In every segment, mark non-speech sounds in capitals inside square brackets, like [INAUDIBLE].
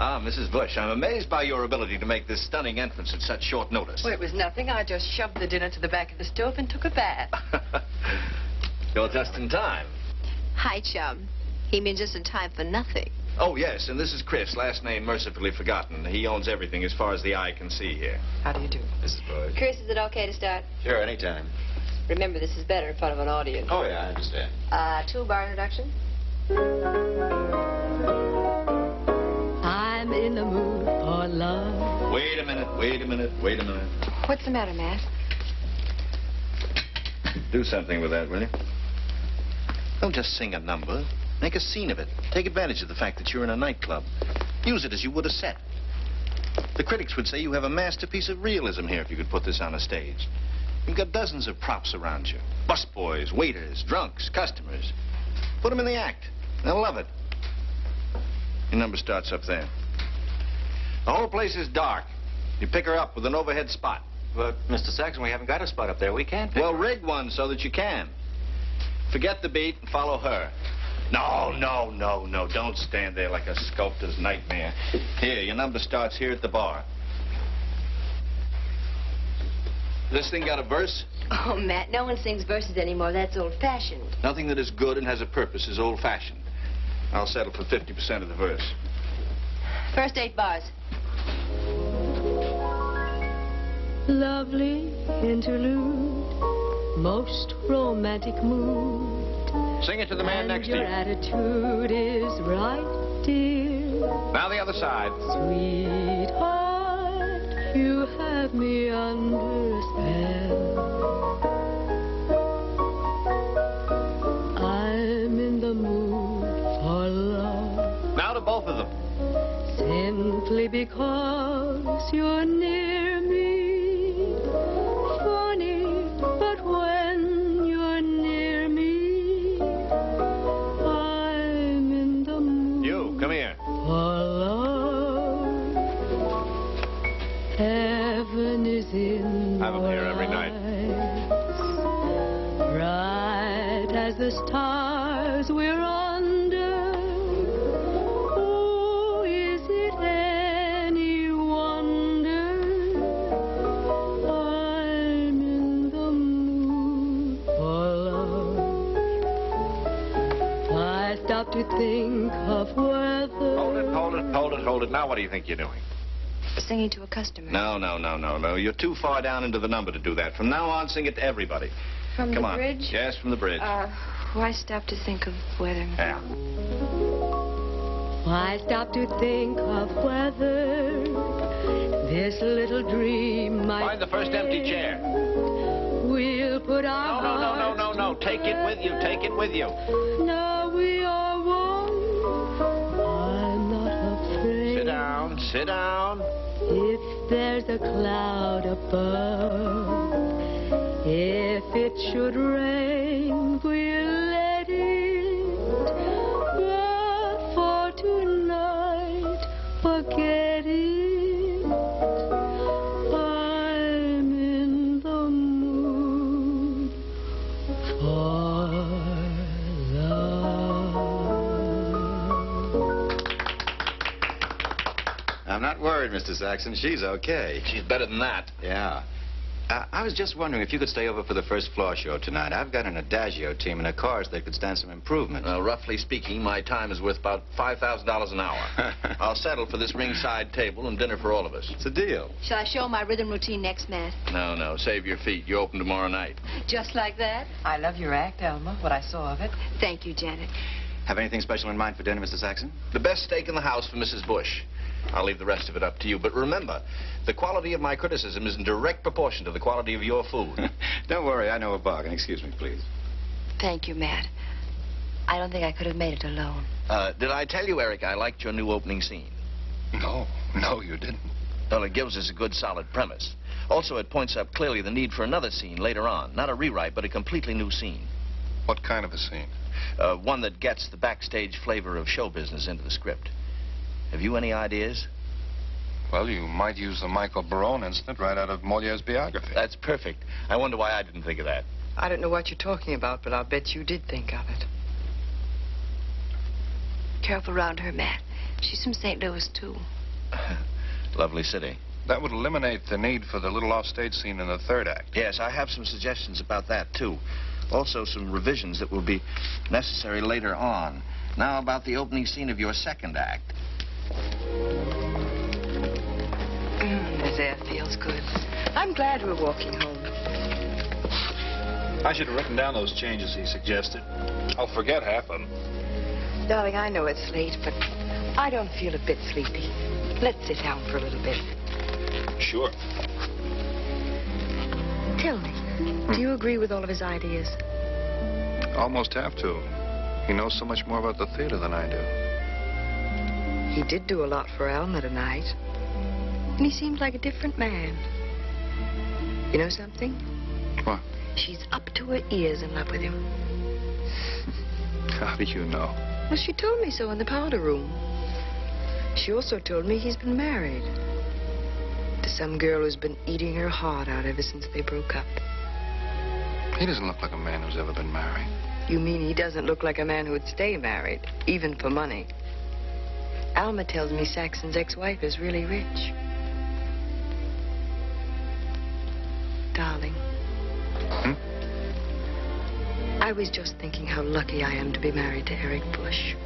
Ah, Mrs. Bush, I'm amazed by your ability to make this stunning entrance at such short notice. Well, it was nothing. I just shoved the dinner to the back of the stove and took a bath. [LAUGHS] You're just in time. Hi, chum. He means just in time for nothing. Oh, yes, and this is Chris, last name mercifully forgotten. He owns everything as far as the eye can see here. How do you do? Mrs. Bush. Chris, is it okay to start? Sure, anytime. Remember, this is better in front of an audience. Oh, yeah, I understand. Uh, two bar introduction. I'm in the mood for love. Wait a minute, wait a minute, wait a minute. What's the matter, Matt? Do something with that, will you? Don't just sing a number. Make a scene of it. Take advantage of the fact that you're in a nightclub. Use it as you would a set. The critics would say you have a masterpiece of realism here if you could put this on a stage. You've got dozens of props around you. Busboys, waiters, drunks, customers. Put them in the act. They'll love it. Your number starts up there. The whole place is dark. You pick her up with an overhead spot. But, Mr. Saxon, we haven't got a spot up there. We can't pick Well, her. rig one so that you can. Forget the beat and follow her. No, no, no, no. Don't stand there like a sculptor's nightmare. Here, your number starts here at the bar. This thing got a verse? Oh, Matt, no one sings verses anymore. That's old-fashioned. Nothing that is good and has a purpose is old-fashioned. I'll settle for 50% of the verse. First eight bars. Lovely interlude, most romantic mood. Sing it to the man and next to you. your you. attitude is right, dear. Now the other side. Sweetheart, you have me under spell. I'm in the mood for love Now to both of them. simply because you're near me. Heaven is in Have 'em your here every night. Bright as the stars we're under. Oh, is it any wonder I'm in the mood for love? I stop to think of whether. Hold it, hold it, hold it, hold it. Now what do you think you're doing? Singing to a customer. No, no, no, no, no. You're too far down into the number to do that. From now on, sing it to everybody. From Come the on. bridge? Yes, from the bridge. Uh, why stop to think of whether... yeah. Why stop to think of whether this little dream might Find the first empty chair. We'll put our No, no, no, no, no, no. Take it with you. Take it with you. Now we are one. I'm not afraid. Sit down. Sit down. There's a cloud above, if it should rain, we'll not worried, Mr. Saxon. She's okay. She's better than that. Yeah. Uh, I was just wondering if you could stay over for the first floor show tonight. I've got an Adagio team and a chorus that could stand some improvement. Well, roughly speaking, my time is worth about $5,000 an hour. [LAUGHS] I'll settle for this ringside table and dinner for all of us. it's a deal. Shall I show my rhythm routine next, Matt? No, no, save your feet. You open tomorrow night. Just like that? I love your act, Alma, what I saw of it. Thank you, Janet. Have anything special in mind for dinner, Mr. Saxon? The best steak in the house for Mrs. Bush. I'll leave the rest of it up to you. But remember, the quality of my criticism is in direct proportion to the quality of your food. [LAUGHS] Don't worry, I know a bargain. Excuse me, please. Thank you, Matt. I don't think I could have made it alone. Uh, did I tell you, Eric, I liked your new opening scene? No, no, you didn't. Well, it gives us a good, solid premise. Also, it points up clearly the need for another scene later on. Not a rewrite, but a completely new scene. What kind of a scene? Uh, one that gets the backstage flavor of show business into the script. Have you any ideas? Well, you might use the Michael Baron incident right out of Moliere's biography. That's perfect. I wonder why I didn't think of that. I don't know what you're talking about, but I'll bet you did think of it. Careful around her, Matt. She's from St. Louis, too. [LAUGHS] Lovely city. That would eliminate the need for the little offstage scene in the third act. Yes, I have some suggestions about that, too. Also, some revisions that will be necessary later on. Now, about the opening scene of your second act. Mm, this air feels good. I'm glad we're walking home. I should have written down those changes he suggested. I'll forget half of them. Darling, I know it's late, but I don't feel a bit sleepy. Let's sit down for a little bit. Sure. Tell me, do you agree with all of his ideas? Almost have to. He knows so much more about the theater than I do. He did do a lot for Alma tonight. And he seemed like a different man. You know something? What? She's up to her ears in love with him. How do you know? Well, she told me so in the powder room. She also told me he's been married. To some girl who's been eating her heart out ever since they broke up. He doesn't look like a man who's ever been married. You mean he doesn't look like a man who would stay married, even for money? Alma tells me Saxon's ex-wife is really rich. Darling. Hmm? I was just thinking how lucky I am to be married to Eric Bush.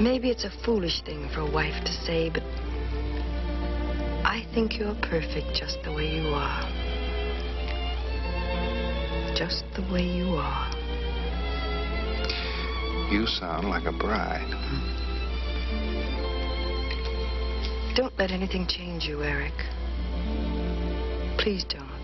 Maybe it's a foolish thing for a wife to say, but I think you're perfect just the way you are. Just the way you are. You sound like a bride. Don't let anything change you, Eric. Please don't.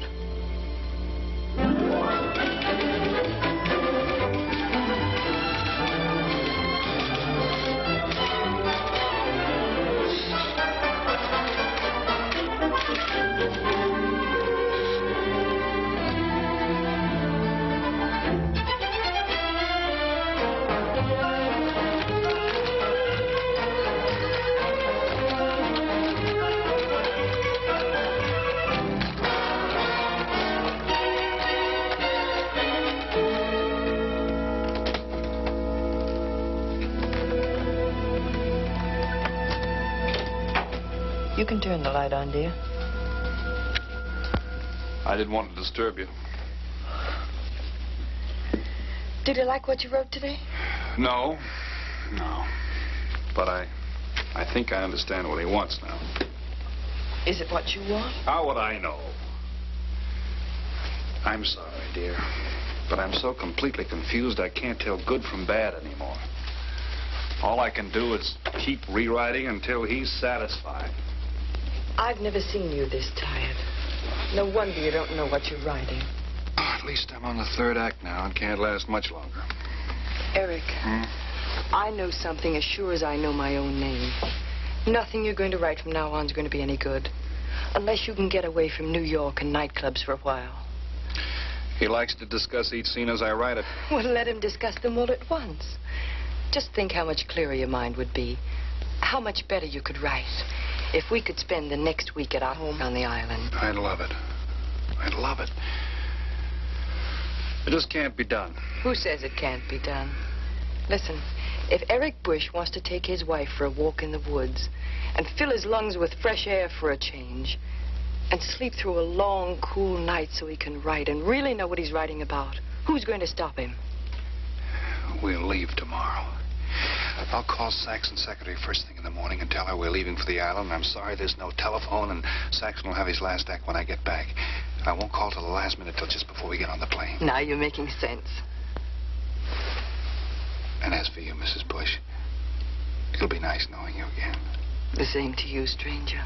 Turn the light on, dear. I didn't want to disturb you. Did you like what you wrote today? No. No. But I... I think I understand what he wants now. Is it what you want? How would I know? I'm sorry, dear. But I'm so completely confused I can't tell good from bad anymore. All I can do is keep rewriting until he's satisfied. I've never seen you this tired. No wonder you don't know what you're writing. At least I'm on the third act now and can't last much longer. Eric, Hmm? I know something as sure as I know my own name. Nothing you're going to write from now on is going to be any good. Unless you can get away from New York and nightclubs for a while. He likes to discuss each scene as I write it. Well, let him discuss them all at once. Just think how much clearer your mind would be. How much better you could write if we could spend the next week at our home on the island. I'd love it. I'd love it. It just can't be done. Who says it can't be done? Listen, if Eric Bush wants to take his wife for a walk in the woods and fill his lungs with fresh air for a change and sleep through a long, cool night so he can write and really know what he's writing about, who's going to stop him? We'll leave tomorrow. I'll call Saxon's secretary first thing in the morning and tell her we're leaving for the island. I'm sorry there's no telephone, and Saxon will have his last act when I get back. I won't call till the last minute, till just before we get on the plane. Now you're making sense. And as for you, Mrs. Bush, it'll be nice knowing you again. The same to you, stranger.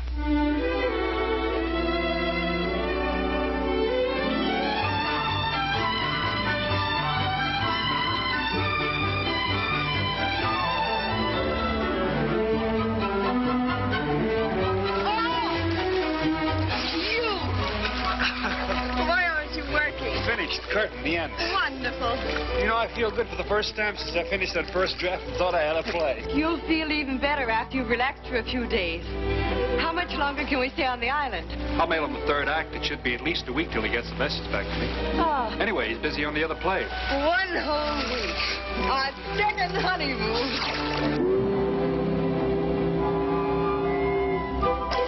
Why aren't you working? reached the curtain, the end. Wonderful. You know, I feel good for the first time since I finished that first draft and thought I had a play. You'll feel even better after you've relaxed for a few days. How much longer can we stay on the island? I'll mail him the third act. It should be at least a week till he gets the message back to me. Ah, Anyway, he's busy on the other play. one whole week. Our second honeymoon.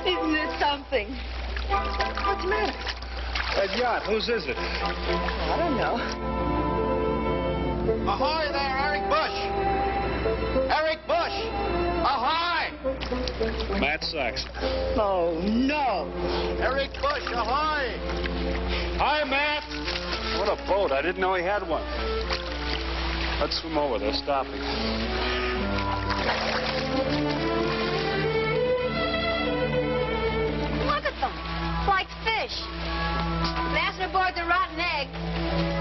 Isn't it something? What's the matter? That yacht, whose is it? I don't know. Ahoy there, Eric Bush! Eric Bush! Ahoy! Matt Saxon. Oh, no. Eric Bush, ahoy! Hi, Matt. What a boat. I didn't know he had one. Let's swim over. They're stopping. Look at them. Like fish. Fasten aboard the rotten egg.